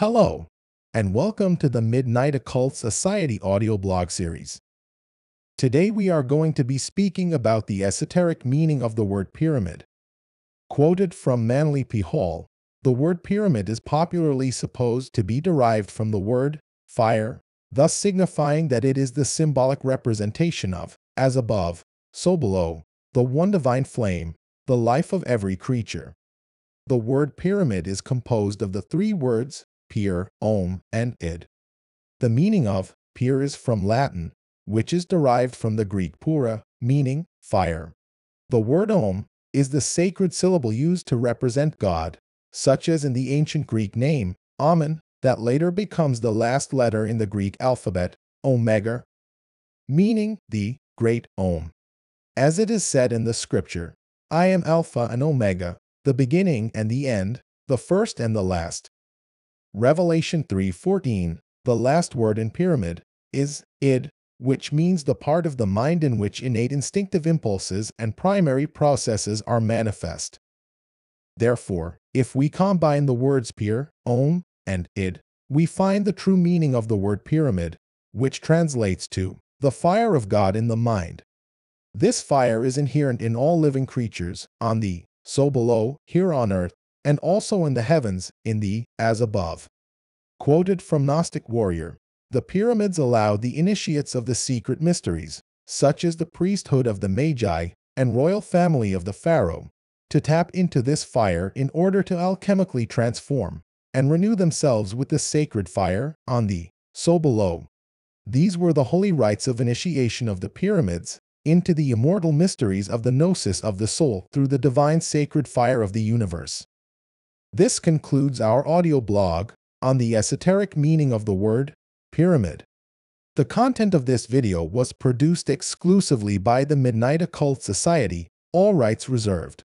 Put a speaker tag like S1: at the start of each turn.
S1: Hello, and welcome to the Midnight Occult Society audio blog series. Today we are going to be speaking about the esoteric meaning of the word pyramid. Quoted from Manly P. Hall, the word pyramid is popularly supposed to be derived from the word fire, thus signifying that it is the symbolic representation of, as above, so below, the one divine flame, the life of every creature. The word pyramid is composed of the three words pyr, om, and id. The meaning of pyr is from Latin, which is derived from the Greek pura, meaning fire. The word om is the sacred syllable used to represent God, such as in the ancient Greek name, Amen, that later becomes the last letter in the Greek alphabet, omega, meaning the great Om. As it is said in the scripture, I am Alpha and Omega, the beginning and the end, the first and the last. Revelation 3:14, the last word in pyramid, is id, which means the part of the mind in which innate instinctive impulses and primary processes are manifest. Therefore, if we combine the words pyr, om, and id, we find the true meaning of the word pyramid, which translates to the fire of God in the mind. This fire is inherent in all living creatures, on the so below, here on earth, and also in the heavens, in the as above. Quoted from Gnostic Warrior, the pyramids allowed the initiates of the secret mysteries, such as the priesthood of the Magi and royal family of the Pharaoh, to tap into this fire in order to alchemically transform and renew themselves with the sacred fire on the so below. These were the holy rites of initiation of the pyramids into the immortal mysteries of the gnosis of the soul through the divine sacred fire of the universe. This concludes our audio blog on the esoteric meaning of the word pyramid. The content of this video was produced exclusively by the Midnight Occult Society, all rights reserved.